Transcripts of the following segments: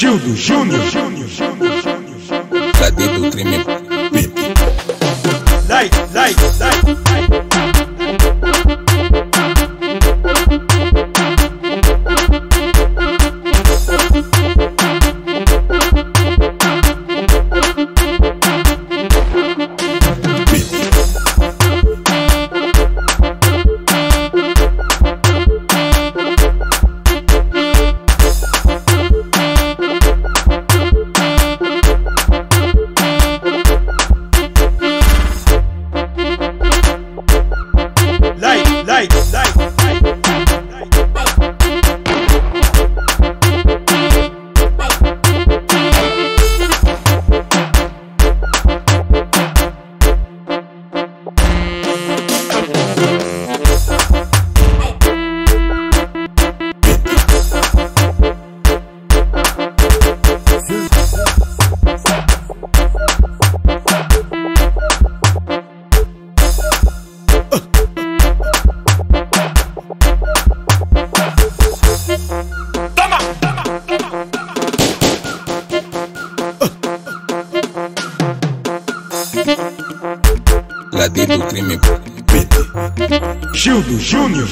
Gildo Júnior. Cadê do crime? Like, like. Like, Cadê do crime? Gildo Júnior.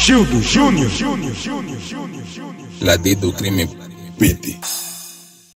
Gildo Júnior. Cadê do crime? Pepe.